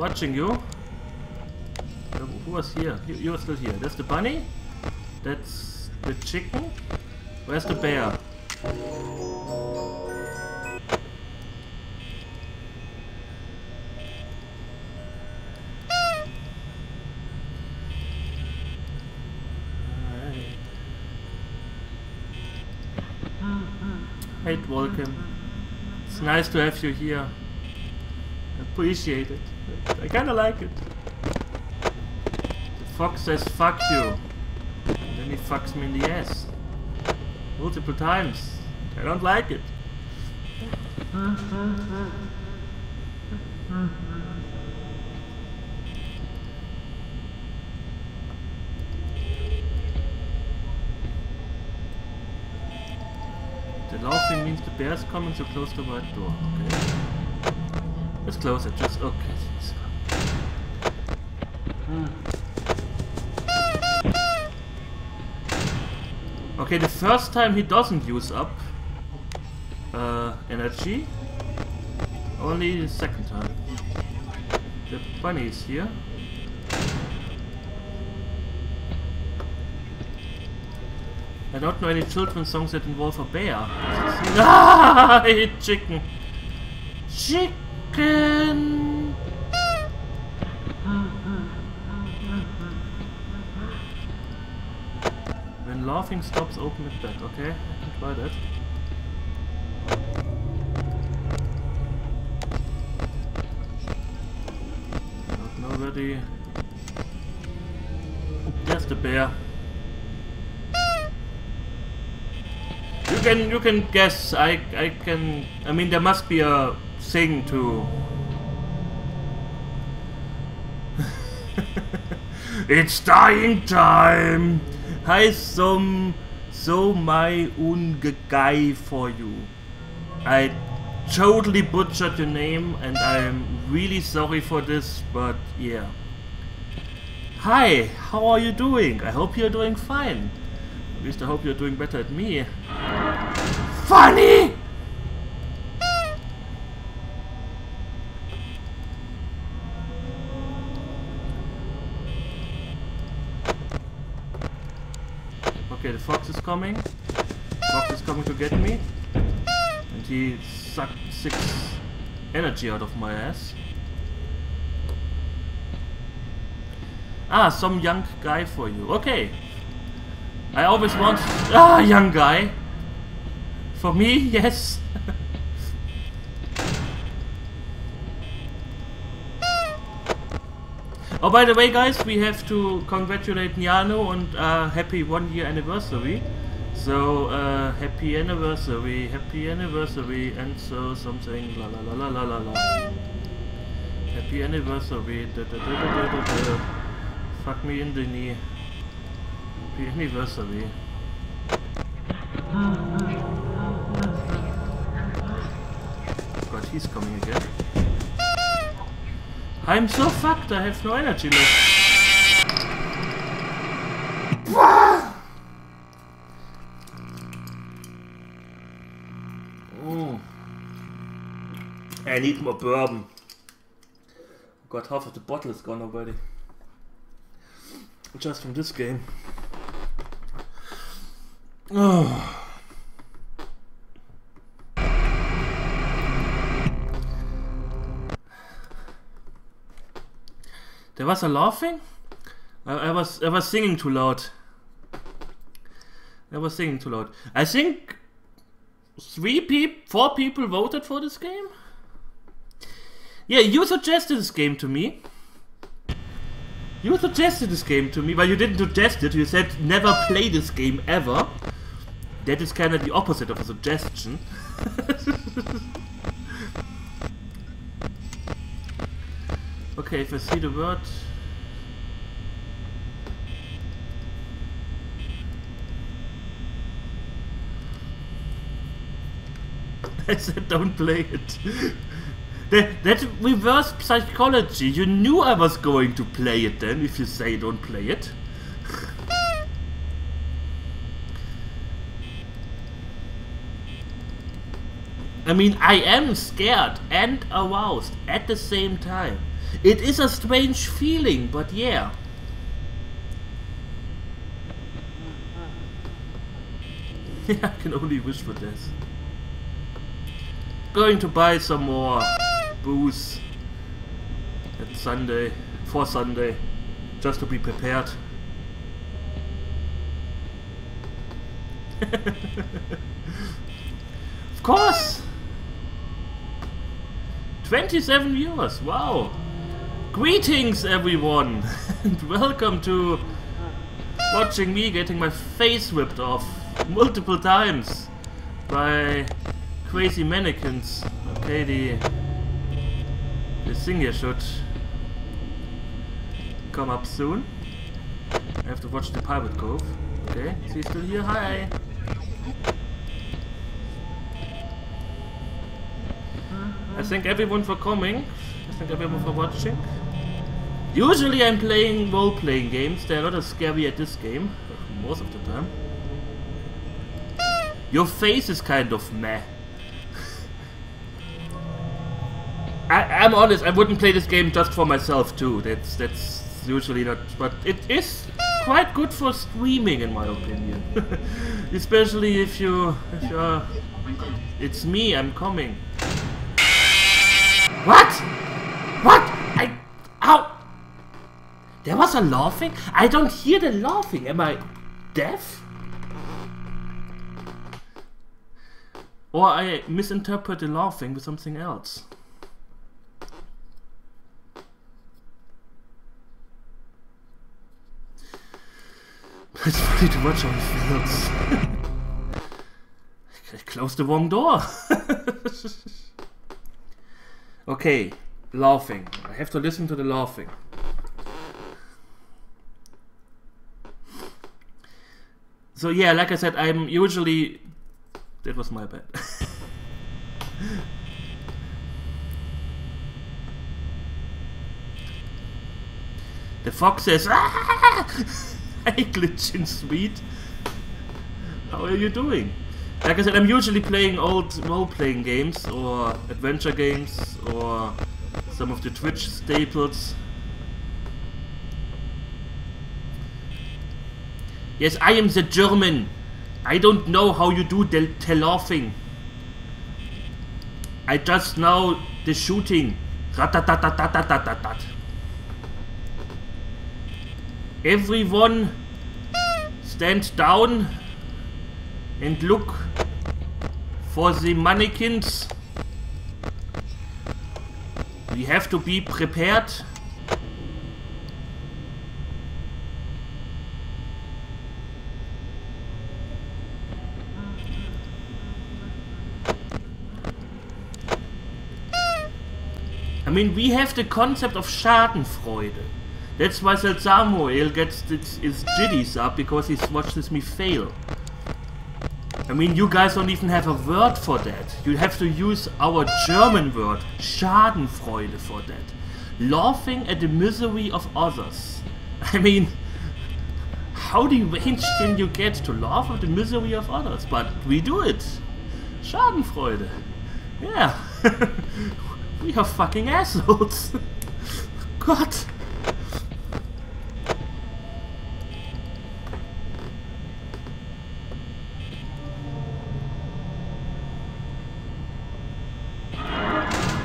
watching you. Uh, Who was here? You, you are still here. That's the bunny. That's the chicken. Where's the bear? Hey, Volkan. It's nice to have you here. Appreciate it. I kinda like it. The fox says fuck you. And then he fucks me in the ass. Multiple times. I don't like it. The laughing means the bear's coming, so close the white door. Okay. Let's close it. Just okay. Okay, the first time he doesn't use up uh, energy. Only the second time. The bunny is here. I don't know any children's songs that involve a bear. Ah, chicken. Chicken. Laughing stops, open it back. Okay, I can try that. Not nobody. There's the bear. You can you can guess. I I can. I mean, there must be a thing to. it's dying time. Hi, some so my guy for you. I totally butchered your name, and I'm really sorry for this. But yeah. Hi, how are you doing? I hope you're doing fine. At least I hope you're doing better at me. Funny! Okay, the fox is coming. Fox is coming to get me. And he sucked six energy out of my ass. Ah, some young guy for you. Okay. I always want... Ah, young guy. For me, yes. Oh, by the way, guys, we have to congratulate Niano on uh, happy one year anniversary. So, uh, happy anniversary, happy anniversary, and so something, la la la la la la la. Happy anniversary, da da da da da da da. Fuck me in the knee. Happy anniversary. God, he's coming again. I'm so fucked, I have no energy left. I need more bourbon. Got half of the bottle is gone already. Just from this game. Oh. Was a laughing? I, I was I was singing too loud. I was singing too loud. I think three people, four people voted for this game. Yeah, you suggested this game to me. You suggested this game to me, but you didn't suggest it. You said never play this game ever. That is kind of the opposite of a suggestion. okay, if I see the word. I said don't play it. That, that's reverse psychology. You knew I was going to play it then if you say don't play it. I mean, I am scared and aroused at the same time. It is a strange feeling, but yeah. I can only wish for this. Going to buy some more booze at Sunday, for Sunday, just to be prepared. of course! 27 viewers, wow! Greetings everyone! and welcome to watching me getting my face whipped off multiple times by crazy mannequins. Okay, the, the thing here should come up soon. I have to watch the Pirate Cove. Okay, is he still here? Hi! I thank everyone for coming. I thank everyone for watching. Usually I'm playing role-playing games. They're not as scary at this game. Most of the time. Your face is kind of meh. I, am honest, I wouldn't play this game just for myself too. That's that's usually not, but it is quite good for streaming in my opinion. Especially if you, if you're, it's me, I'm coming. What? What? I, ow! There was a laughing? I don't hear the laughing. Am I deaf? Or I misinterpret the laughing with something else. It's funny to watch on fields. I closed the wrong door. okay, laughing. I have to listen to the laughing. So yeah, like I said, I'm usually that was my bad. the fox says, ah! Hey, glitching sweet. How are you doing? Like I said, I'm usually playing old role-playing games or adventure games or some of the Twitch staples. Yes, I am the German. I don't know how you do the, laughing. I just know the shooting. Everyone stand down and look for the mannequins. We have to be prepared I mean, we have the concept of Schadenfreude. That's why Samuel gets his jiddies up because he's watches me fail. I mean, you guys don't even have a word for that. You have to use our German word, Schadenfreude, for that. Laughing at the misery of others. I mean, how deranged can you get to laugh at the misery of others? But we do it. Schadenfreude. Yeah. Are fucking assholes. God.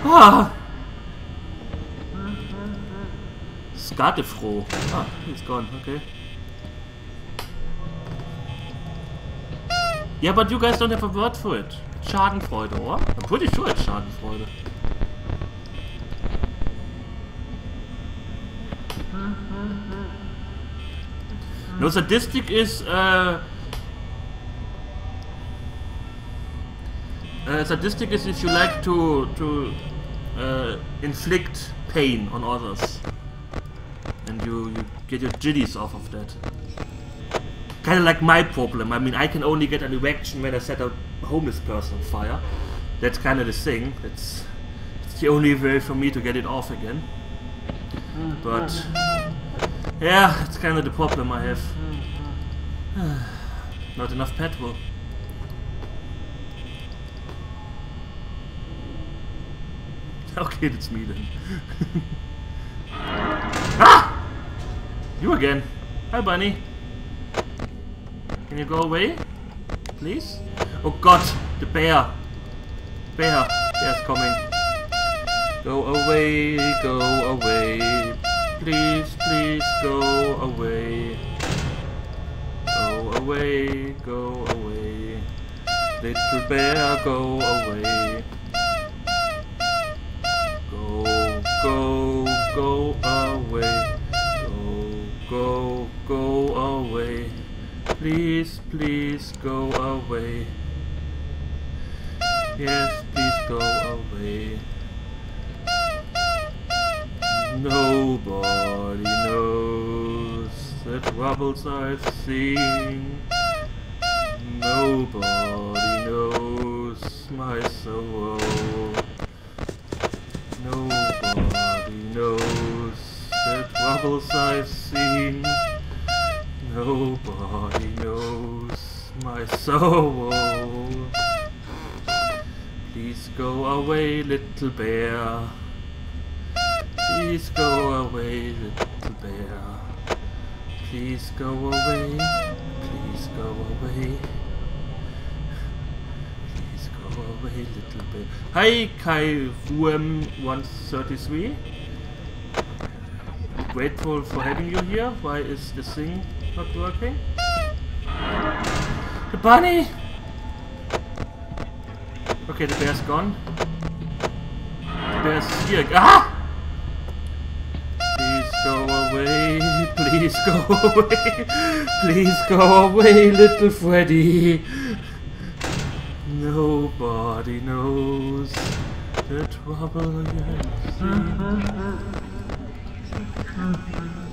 Ah. Skatefroh. Ah, he's gone, okay. Yeah, but you guys don't have a word for it. Schadenfreude, or? I'm pretty sure it's Schadenfreude. No, sadistic is uh, uh, sadistic is if you like to to uh, inflict pain on others, and you you get your jiddies off of that. Kind of like my problem. I mean, I can only get an erection when I set a homeless person on fire. That's kind of the thing. It's, that's the only way for me to get it off again. But yeah, it's kind of the problem I have. Not enough petrol. okay, that's me then. ah! You again. Hi, bunny. Can you go away? Please? Oh god, the bear. Bear. Bear's coming. Go away, go away. Please, please go away. Go away, go away. Little bear, go away. Go, go, go away. Go, go, go away. Please, please go away. Yes, please go away. Troubles I've seen. Nobody knows my soul. Nobody knows the troubles I've seen. Nobody knows my soul. Please go away, little bear. Please go away, little. Please go away. Please go away. Please go away, little bear. Hi, Kai Wuem 133. Grateful for having you here. Why is the thing not working? The bunny! Okay, the bear's gone. The bear's here. Ah! Please go away, please go away, please go away, little Freddy. Nobody knows the trouble seen. Uh-huh.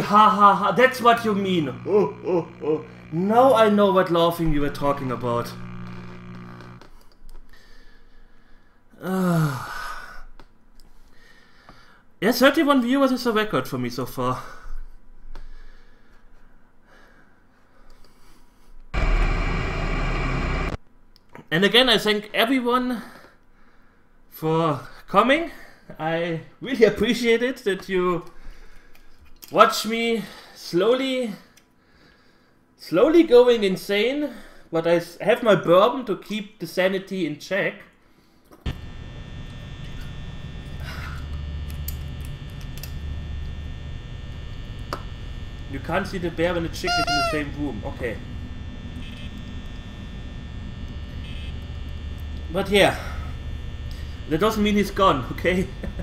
Ha ha ha. That's what you mean. Oh, oh, oh. Now I know what laughing you were talking about. Ah. Yeah, 31 viewers is a record for me so far. And again, I thank everyone for coming. I really appreciate it that you watch me slowly, slowly going insane. But I have my bourbon to keep the sanity in check. You can't see the bear when the chicken is in the same room. Okay. But yeah, that doesn't mean he's gone, okay?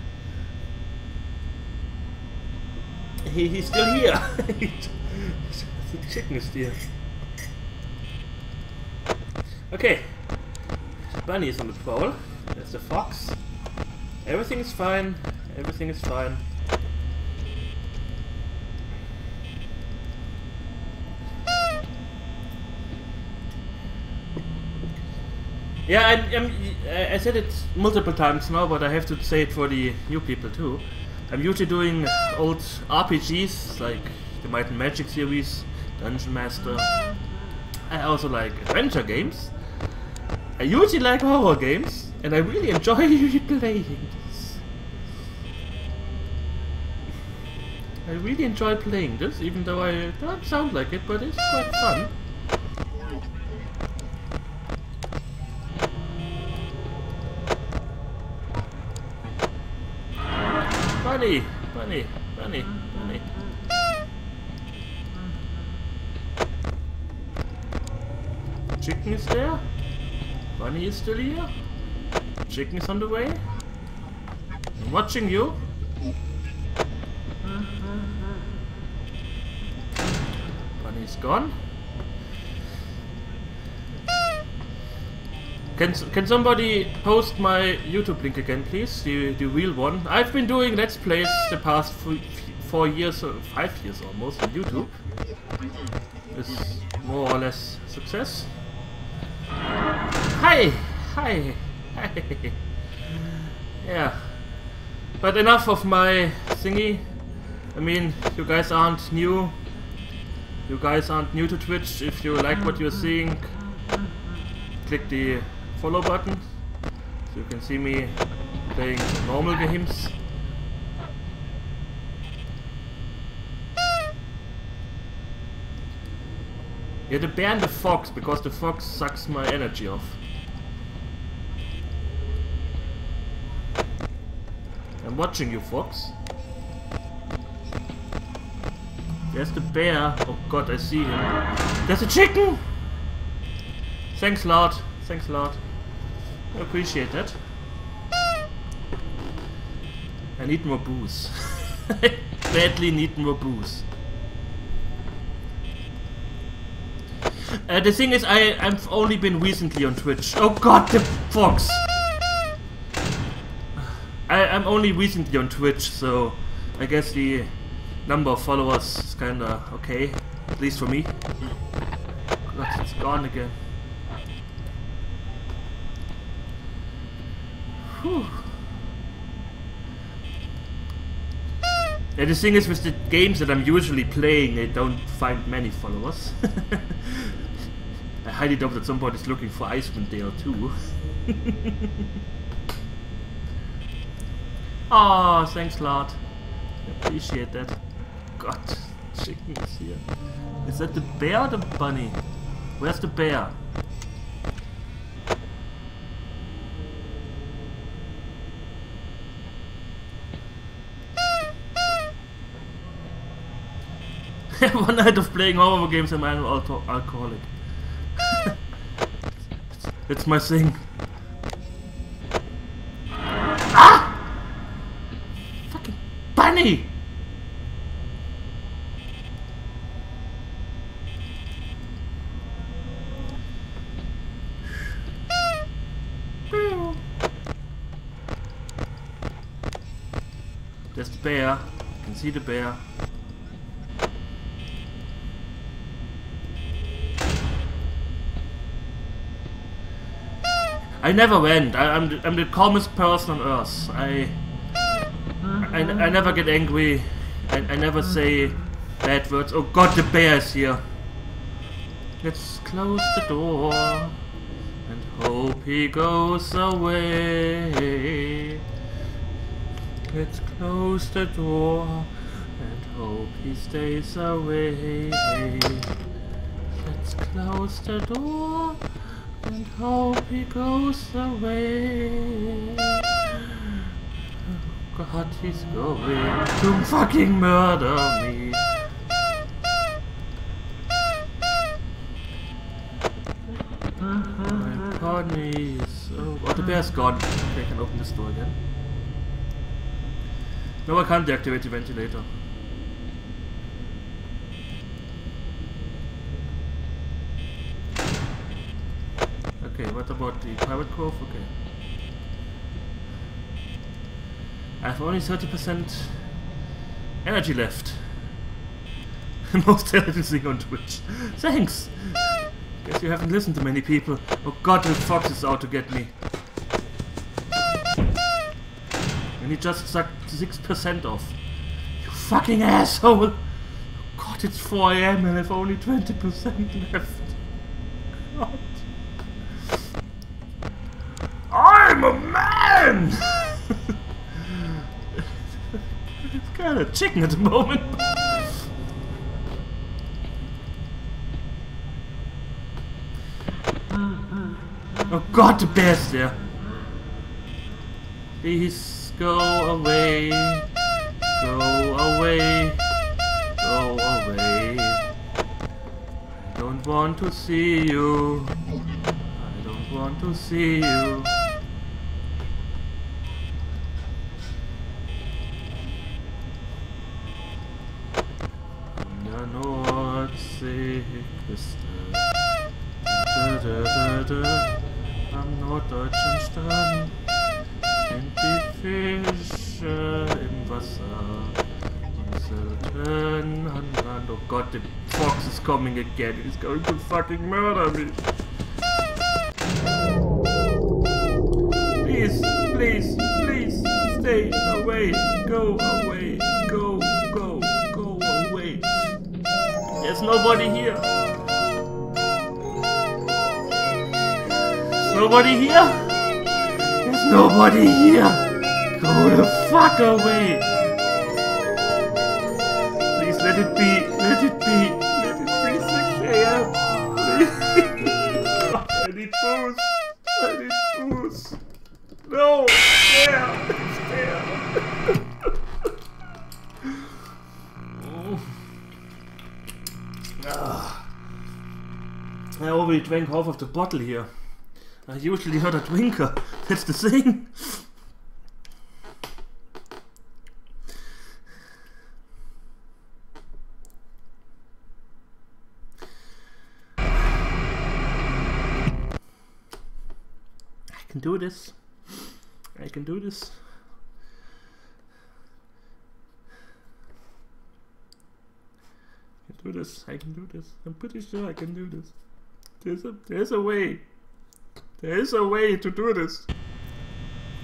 he, he's still here. the chicken is here. Okay. Bunny is on the prowl. There's the fox. Everything is fine. Everything is fine. Yeah, I, um, I I said it multiple times now, but I have to say it for the new people too. I'm usually doing old RPGs like the Might and Magic series, Dungeon Master. I also like adventure games. I usually like horror games, and I really enjoy playing this. I really enjoy playing this, even though I don't sound like it, but it's quite fun. Bunny, bunny, bunny. Chicken is there. Bunny is still here. Chicken is on the way. I'm watching you. Bunny is gone. Can can somebody post my YouTube link again, please? The the real one. I've been doing Let's Plays the past four years, or five years almost on YouTube. It's more or less success. Hi, hi, hi. Yeah. But enough of my thingy. I mean, you guys aren't new. You guys aren't new to Twitch. If you like what you're seeing, click the follow button so you can see me playing normal games. Yeah, the bear and the fox, because the fox sucks my energy off. I'm watching you, fox. There's the bear. Oh god, I see him. There's a chicken! Thanks lot. Thanks. I appreciate that. I need more booze. Badly need more booze. Uh, the thing is, I, I've only been recently on Twitch. Oh god, the fox! I, I'm only recently on Twitch, so I guess the number of followers is kinda okay. At least for me. God, it's gone again. Whew. Yeah, the thing is with the games that I'm usually playing, I don't find many followers. I highly doubt that somebody's looking for Icewind Dale too. oh, thanks lot. Appreciate that. God, chicken is here. Is that the bear or the bunny? Where's the bear? One night of playing horror games and I'm an alcoholic. it's my thing. Ah! Fucking bunny! There's the bear. I can see the bear. I never went. I, am the, I'm the calmest person on earth. I, I, I mm-hmm. never get angry. I, I never mm. say bad words. Oh god, the bear is here. Let's close the door and hope he goes away. Let's close the door and hope he stays away. Let's close the door and hope he goes away. Oh God, he's going to fucking murder me. My ponies. Oh, oh, the bear's gone. Okay, I can open this door again. No, I can't deactivate the ventilator. Okay, about the Pirate Cove? Okay. I have only 30% energy left. Most talented thing on Twitch. Thanks! Guess you haven't listened to many people. Oh god, the fox is out to get me. And he just sucked 6% off. You fucking asshole! Oh, god, it's 4 am and I've only 20% left. Oh, God. I'm a man! Of chicken at the moment. oh god, the bear's there. Please go away. Go away. Go away. I don't want to see you. I don't want to see you. Am norddeutschen Strand sind die Fische im Wasser. Inselten an Land. Oh God, the fox is coming again. He's going to fucking murder me. Please, please, please, stay away. Go away. Go, go, go away. There's nobody here. There's nobody here. Go the fuck away. Please let it be. Let it be. Let it be 6 a.m. I need booze. I need booze. No. There. Ah. I already drank half of the bottle here. I'm usually not a drinker. That's the thing. I can do this. I can do this. I can do this. I can do this. I'm pretty sure I can do this. There's a there's a way. There is a way to do this.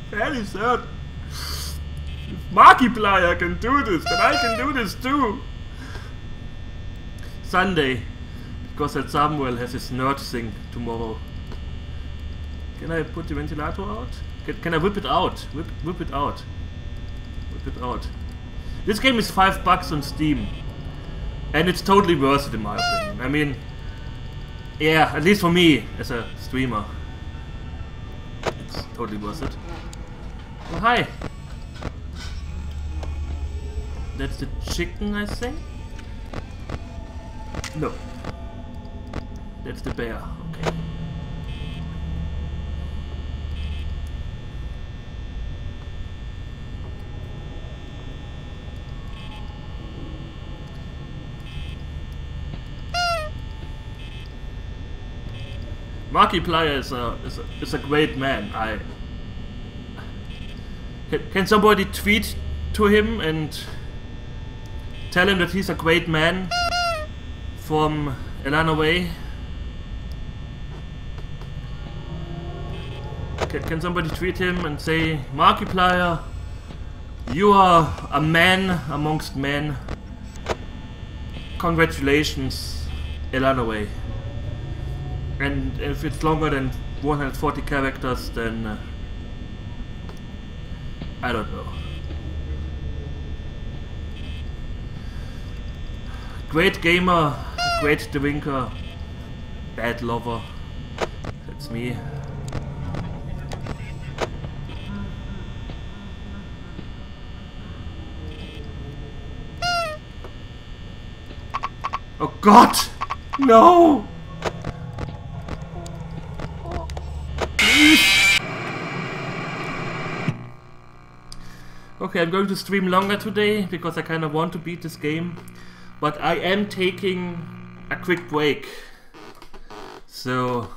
Fairly certain. If Markiplier can do this, then I can do this too. Sunday. Because that Samuel has his nerd thing tomorrow. Can I put the ventilator out? Can, can I whip it out? Whip, whip it out. Whip it out. This game is 5 bucks on Steam. And it's totally worth it in my opinion. I mean, yeah, at least for me as a streamer. Totally worth it. Oh, hi. That's the chicken, I think? No. That's the bear. Okay. Markiplier is a, is a is a great man. I can, somebody tweet to him and tell him that he's a great man from Elanarae? Can, can somebody tweet him and say, Markiplier, you are a man amongst men. Congratulations, Elanarae. And if it's longer than 140 characters, then uh, I don't know. Great gamer, great drinker, bad lover. That's me. Oh God! No! Okay, I'm going to stream longer today because I kind of want to beat this game. But I am taking a quick break. So...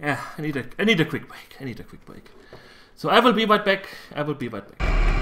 Yeah, I need a I need a quick break. I need a quick break. So I will be right back. I will be right back.